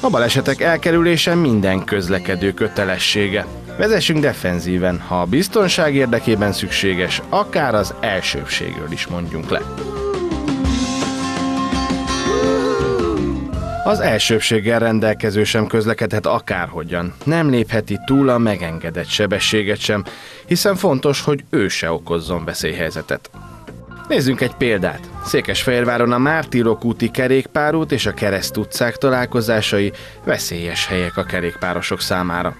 A balesetek elkerülése minden közlekedő kötelessége. Vezessünk defenzíven, ha a biztonság érdekében szükséges, akár az elsőbségről is mondjunk le. Az elsőbséggel rendelkező sem közlekedhet akárhogyan. Nem lépheti túl a megengedett sebességet sem, hiszen fontos, hogy ő se okozzon veszélyhelyzetet. Nézzünk egy példát. Székesfehérváron a Mártírok úti kerékpárút és a Kereszt utcák találkozásai veszélyes helyek a kerékpárosok számára.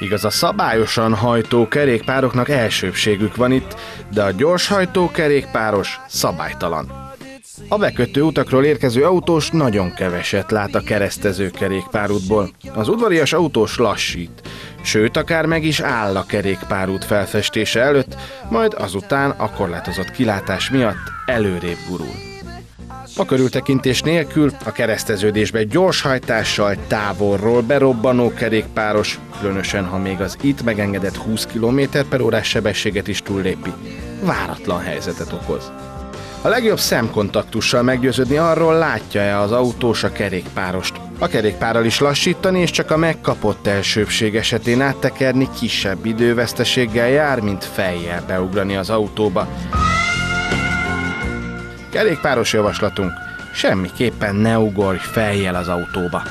Igaz, a szabályosan hajtó kerékpároknak elsőbségük van itt, de a gyorshajtó kerékpáros szabálytalan. A bekötő utakról érkező autós nagyon keveset lát a keresztező kerékpárútból. Az udvarias autós lassít, sőt akár meg is áll a kerékpárút felfestése előtt, majd azután a korlátozott kilátás miatt előrébb gurul. A körültekintés nélkül a kereszteződésbe gyors hajtással távolról berobbanó kerékpáros, különösen ha még az itt megengedett 20 km per órás sebességet is túllépi, váratlan helyzetet okoz. A legjobb szemkontaktussal meggyőződni arról, látja-e az autós a kerékpárost. A kerékpárral is lassítani, és csak a megkapott elsőbség esetén áttekerni kisebb időveszteséggel jár, mint fejjel beugrani az autóba. Kerékpáros javaslatunk, semmiképpen ne ugorj fejjel az autóba.